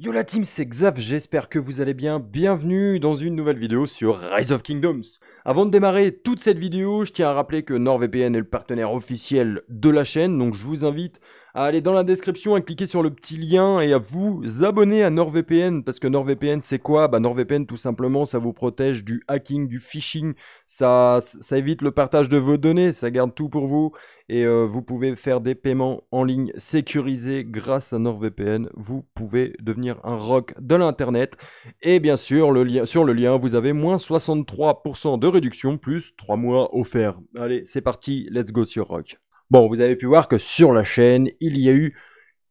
Yo la team, c'est Xav, j'espère que vous allez bien. Bienvenue dans une nouvelle vidéo sur Rise of Kingdoms. Avant de démarrer toute cette vidéo, je tiens à rappeler que NordVPN est le partenaire officiel de la chaîne, donc je vous invite à aller dans la description et cliquer sur le petit lien et à vous abonner à NordVPN parce que NordVPN c'est quoi? Bah NordVPN tout simplement ça vous protège du hacking, du phishing, ça, évite le partage de vos données, ça garde tout pour vous et euh, vous pouvez faire des paiements en ligne sécurisés grâce à NordVPN. Vous pouvez devenir un rock de l'internet et bien sûr sur le lien vous avez moins 63% de réduction plus 3 mois offerts. Allez c'est parti, let's go sur rock. Bon, vous avez pu voir que sur la chaîne, il y a eu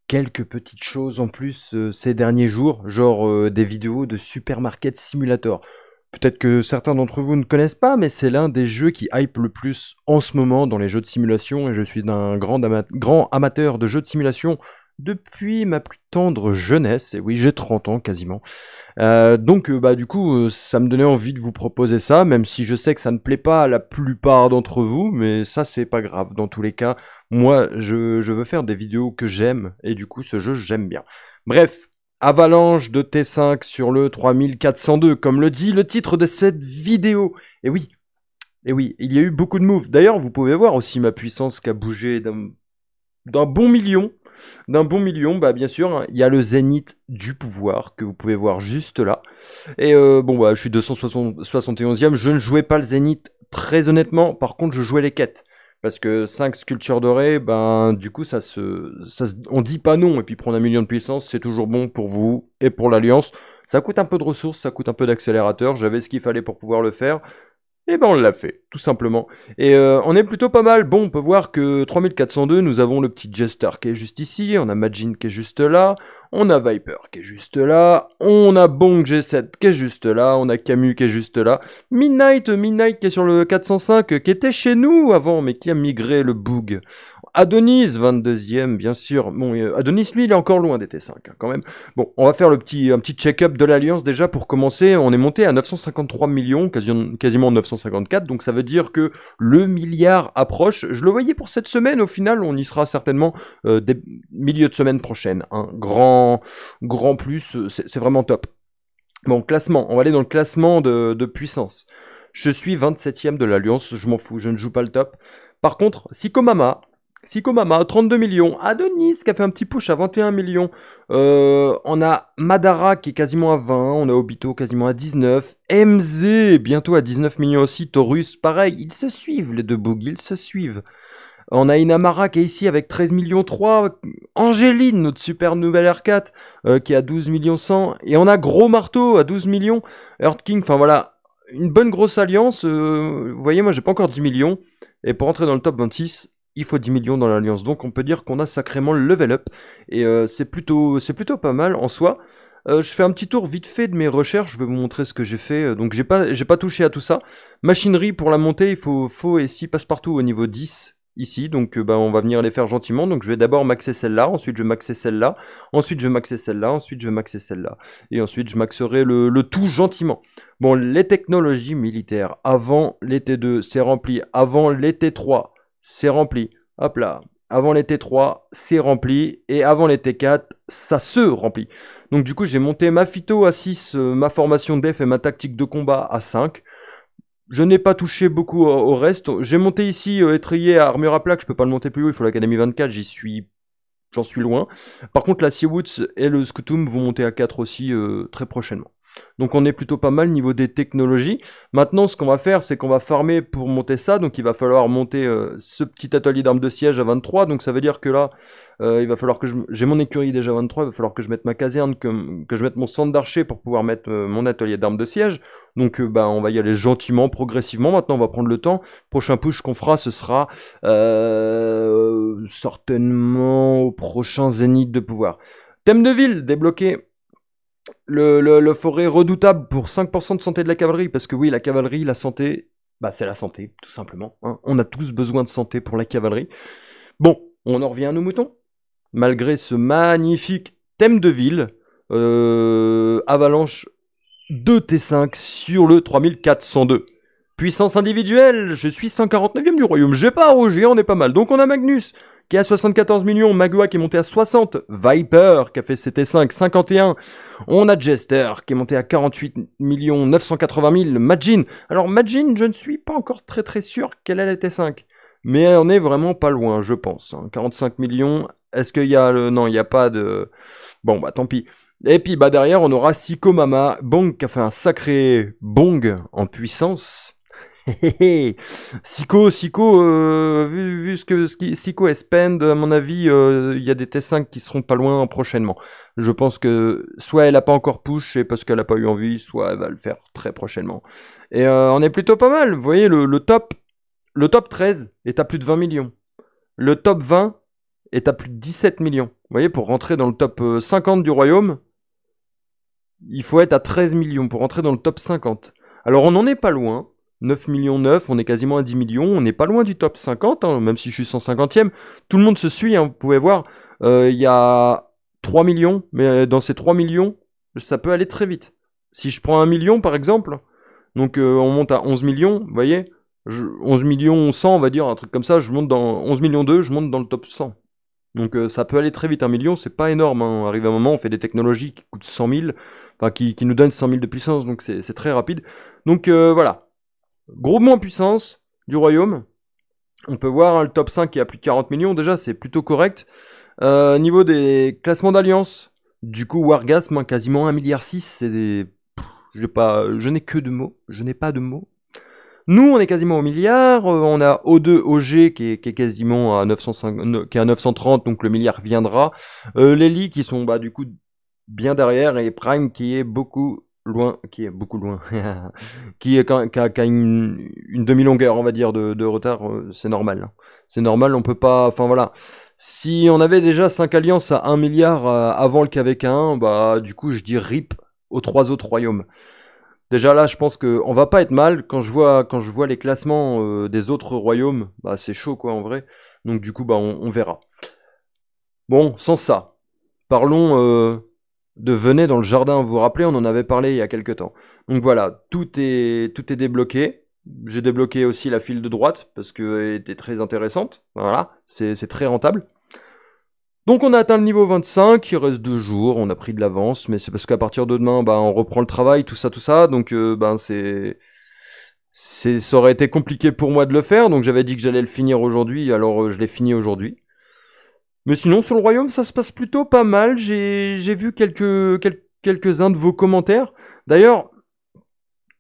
quelques petites choses en plus euh, ces derniers jours, genre euh, des vidéos de Supermarket Simulator. Peut-être que certains d'entre vous ne connaissent pas, mais c'est l'un des jeux qui hype le plus en ce moment dans les jeux de simulation, et je suis un grand, grand amateur de jeux de simulation depuis ma plus tendre jeunesse, et oui j'ai 30 ans quasiment. Euh, donc euh, bah du coup euh, ça me donnait envie de vous proposer ça, même si je sais que ça ne plaît pas à la plupart d'entre vous, mais ça c'est pas grave, dans tous les cas, moi je, je veux faire des vidéos que j'aime, et du coup ce jeu j'aime bien. Bref, avalanche de T5 sur le 3402, comme le dit le titre de cette vidéo. Et oui, et oui, il y a eu beaucoup de moves. D'ailleurs, vous pouvez voir aussi ma puissance qui a bougé d'un bon million d'un bon million, bah bien sûr, hein, il y a le zénith du pouvoir que vous pouvez voir juste là. Et euh, bon, bah je suis 271e, je ne jouais pas le zénith très honnêtement, par contre je jouais les quêtes. Parce que 5 sculptures dorées, ben du coup ça se, ça on dit pas non, et puis prendre un million de puissance, c'est toujours bon pour vous et pour l'Alliance. Ça coûte un peu de ressources, ça coûte un peu d'accélérateur, j'avais ce qu'il fallait pour pouvoir le faire. Et eh ben on l'a fait, tout simplement. Et euh, on est plutôt pas mal. Bon, on peut voir que 3402, nous avons le petit Jester qui est juste ici, on a Majin qui est juste là, on a Viper qui est juste là, on a Bong G7 qui est juste là, on a Camus qui est juste là, Midnight, Midnight qui est sur le 405, qui était chez nous avant, mais qui a migré le bug. Adonis, 22e, bien sûr. Bon, euh, Adonis, lui, il est encore loin des T5, hein, quand même. Bon, on va faire un petit check-up de l'Alliance déjà pour commencer. On est monté à 953 millions, quasiment 954, donc ça veut dire que le milliard approche. Je le voyais pour cette semaine, au final, on y sera certainement euh, des milieux de semaine prochaine. Un grand, grand plus, euh, c'est vraiment top. Bon, classement, on va aller dans le classement de, puissance. Je suis 27ème de l'Alliance, je m'en fous, je ne joue pas le top. Par contre, Sikomama, Sikomama, 32 millions. Adonis qui a fait un petit push à 21 millions. Euh, on a Madara qui est quasiment à 20. On a Obito quasiment à 19. MZ bientôt à 19 millions aussi. Taurus, pareil, ils se suivent les deux bugs, ils se suivent. On a Inamara qui est ici avec 13 millions 3. Angéline, notre super nouvelle R4, euh, qui a 12 millions 100. Et on a Gros Marteau à 12 millions. Earth King, enfin voilà, une bonne grosse alliance. Euh, vous voyez, moi j'ai pas encore 10 millions. Et pour entrer dans le top 26, il faut 10 millions dans l'alliance. Donc on peut dire qu'on a sacrément level up. Et euh, c'est plutôt, plutôt pas mal en soi. Euh, je fais un petit tour vite fait de mes recherches, je vais vous montrer ce que j'ai fait. Euh, donc j'ai pas, pas touché à tout ça. Machinerie pour la montée, il faut, faut et si passe partout au niveau 10 ici. Donc bah, on va venir les faire gentiment. Donc je vais d'abord maxer celle-là, ensuite je vais maxer celle-là, ensuite je vais maxer celle-là, ensuite je vais maxer celle-là. Et ensuite je maxerai le, le tout gentiment. Bon, les technologies militaires, avant les T2, c'est rempli. Avant les T3, c'est rempli. Hop là. Avant les T3, c'est rempli. Et avant les T4, ça se remplit. Donc du coup, j'ai monté ma phyto à 6, euh, ma formation def et ma tactique de combat à 5. Je n'ai pas touché beaucoup au, reste. J'ai monté ici euh, étrier à armure à plaque. Je peux pas le monter plus haut. Il faut l'Académie 24. J'y suis... J'en suis loin. Par contre, la Sea Woods et le Scutum vont monter à 4 aussi euh, très prochainement. Donc on est plutôt pas mal niveau des technologies. Maintenant, ce qu'on va faire, c'est qu'on va farmer pour monter ça. Donc il va falloir monter euh, ce petit atelier d'armes de siège à 23. Donc ça veut dire que là, euh, il va falloir que. J'ai mon écurie déjà à 23. Il va falloir que je mette ma caserne, que, je mette mon centre d'archer pour pouvoir mettre euh, mon atelier d'armes de siège. Donc bah, on va y aller gentiment, progressivement. Maintenant, on va prendre le temps. prochain push qu'on fera, ce sera certainement au prochain zénith de pouvoir. Thème de ville, débloqué le, forêt redoutable pour 5% de santé de la cavalerie, parce que oui, la cavalerie, la santé, bah c'est la santé, tout simplement. Hein. On a tous besoin de santé pour la cavalerie. Bon, on en revient à nos moutons. Malgré ce magnifique thème de ville, euh, avalanche 2 T5 sur le 3402. Puissance individuelle, je suis 149e du royaume, j'ai pas à on est pas mal. Donc on a Magnus, qui est à 74 millions, Magua qui est monté à 60, Viper qui a fait CT5 51, on a Jester qui est monté à 48 millions 980 000, Majin. Alors Majin, je ne suis pas encore très très sûr qu'elle est la T5, mais on est vraiment pas loin, je pense. 45 hein. millions, est-ce qu'il y a le... Non, il n'y a pas de... Bon, bah tant pis. Et puis bah derrière, on aura Siko Mama, Bong qui a fait un sacré bong en puissance. Siko, Siko, euh, vu, ce que est spend, à mon avis, euh, il y a des T5 qui seront pas loin prochainement. Je pense que soit elle a pas encore push parce qu'elle a pas eu envie, soit elle va le faire très prochainement. Et euh, on est plutôt pas mal. Vous voyez, le, le, top, le top 13 est à plus de 20 millions. Le top 20 est à plus de 17 millions. Vous voyez, pour rentrer dans le top 50 du royaume, il faut être à 13 millions pour rentrer dans le top 50. Alors on n'en est pas loin. 9 millions 9, on est quasiment à 10 millions, on n'est pas loin du top 50, hein, même si je suis 150e. Tout le monde se suit, hein, vous pouvez voir. Euh, il y a 3 millions, mais dans ces 3 millions, ça peut aller très vite. Si je prends 1 million par exemple, donc euh, on monte à 11 millions, vous voyez, 11 millions 100 on va dire, un truc comme ça, je monte dans 11 millions 2, je monte dans le top 100. Donc euh, ça peut aller très vite, 1 million, c'est pas énorme. Hein. Arrive un moment, on fait des technologies qui coûtent 100 000, enfin qui, qui nous donnent 100 000 de puissance, donc c'est très rapide. Donc voilà, Gros en puissance du royaume. On peut voir hein, le top 5 qui a plus de 40 millions, déjà c'est plutôt correct. Euh, niveau des classements d'alliance, du coup Wargasm, hein, quasiment 1,6 milliard, c'est pas, je n'ai que de mots, je n'ai pas de mots. Nous, on est quasiment au milliard. Euh, on a O2, OG qui est, quasiment à 950, qui est à 930, donc le milliard viendra. Euh, les lits qui sont bah, du coup bien derrière et Prime qui est beaucoup loin, qui est beaucoup loin, qui, est, a, une, demi-longueur, on va dire, de, retard, euh, c'est normal. C'est normal, on peut pas. Enfin voilà. Si on avait déjà 5 alliances à 1 milliard euh, avant le KVK1, bah du coup je dis RIP aux trois autres royaumes. Déjà là, je pense que on va pas être mal quand je vois quand je vois les classements euh, des autres royaumes. Bah c'est chaud quoi en vrai. Donc du coup bah on, verra. Bon, sans ça, parlons de venez dans le jardin. Vous vous rappelez, on en avait parlé il y a quelques temps. Donc voilà, tout est, tout est débloqué. J'ai débloqué aussi la file de droite parce qu'elle était très intéressante. Voilà, c'est très rentable. Donc on a atteint le niveau 25, il reste deux jours, on a pris de l'avance, mais c'est parce qu'à partir de demain, bah, on reprend le travail, tout ça, tout ça, donc euh, ben c'est... Ça aurait été compliqué pour moi de le faire, donc j'avais dit que j'allais le finir aujourd'hui, alors euh, je l'ai fini aujourd'hui. Mais sinon, sur le royaume, ça se passe plutôt pas mal. J'ai vu quelques, quelques-uns de vos commentaires. D'ailleurs,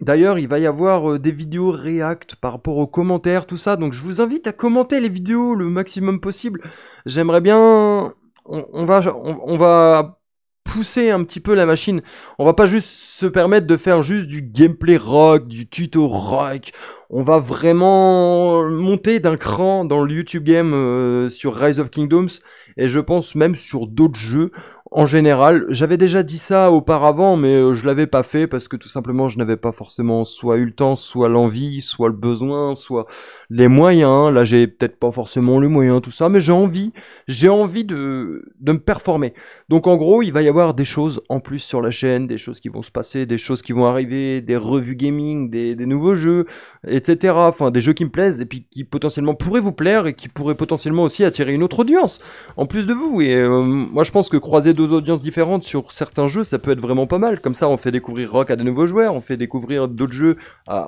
il va y avoir euh, des vidéos React par rapport aux commentaires, tout ça. Donc, je vous invite à commenter les vidéos le maximum possible. J'aimerais bien... On, va, on, va pousser un petit peu la machine. On va pas juste se permettre de faire juste du gameplay rock, du tuto rock. On va vraiment monter d'un cran dans le YouTube game euh, sur Rise of Kingdoms et je pense même sur d'autres jeux en général. J'avais déjà dit ça auparavant, mais euh, je l'avais pas fait parce que tout simplement je n'avais pas forcément soit eu le temps, soit l'envie, soit le besoin, soit les moyens. Là, j'ai peut-être pas forcément les moyens, tout ça, mais j'ai envie, j'ai envie de, de me performer. Donc en gros, il va y avoir des choses en plus sur la chaîne, des choses qui vont se passer, des choses qui vont arriver, des revues gaming, des, des nouveaux jeux, etc. Enfin, des jeux qui me plaisent et puis qui potentiellement pourraient vous plaire et qui pourraient potentiellement aussi attirer une autre audience en plus de vous. Et euh, moi, je pense que croiser deux audiences différentes sur certains jeux, ça peut être vraiment pas mal. Comme ça, on fait découvrir Rock à de nouveaux joueurs, on fait découvrir d'autres jeux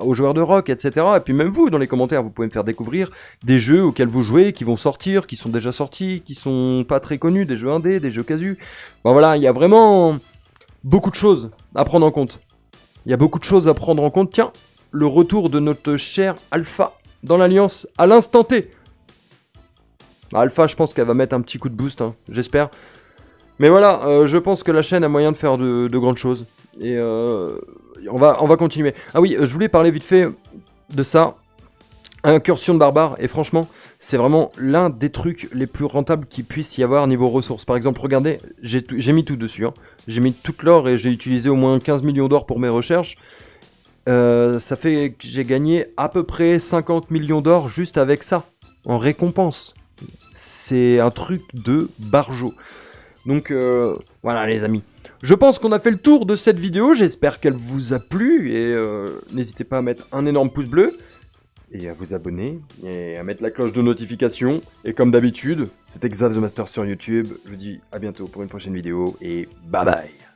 aux joueurs de Rock, etc. Et puis même vous, dans les commentaires, vous pouvez me faire découvrir des jeux auxquels vous jouez, qui vont sortir, qui sont déjà sortis, qui sont pas très connus, des jeux indés, des jeux casus. Bon voilà, il y a vraiment beaucoup de choses à prendre en compte. Il y a beaucoup de choses à prendre en compte. Tiens, le retour de notre cher Alpha dans l'Alliance à l'instant T. Alpha, je pense qu'elle va mettre un petit coup de boost, hein, j'espère. Mais voilà, euh, je pense que la chaîne a moyen de faire de, grandes choses. Et euh, on, va, on va continuer. Ah oui, je voulais parler vite fait de ça. Incursion de barbare, et franchement, c'est vraiment l'un des trucs les plus rentables qu'il puisse y avoir niveau ressources. Par exemple, regardez, j'ai mis tout dessus. Hein. J'ai mis toute l'or et j'ai utilisé au moins 15 millions d'or pour mes recherches. Euh, ça fait que j'ai gagné à peu près 50 millions d'or juste avec ça, en récompense. C'est un truc de barjo. Donc euh, voilà les amis. Je pense qu'on a fait le tour de cette vidéo, j'espère qu'elle vous a plu et euh, n'hésitez pas à mettre un énorme pouce bleu. et à vous abonner, et à mettre la cloche de notification. Et comme d'habitude, c'était Xav the Master sur YouTube. Je vous dis à bientôt pour une prochaine vidéo, et bye bye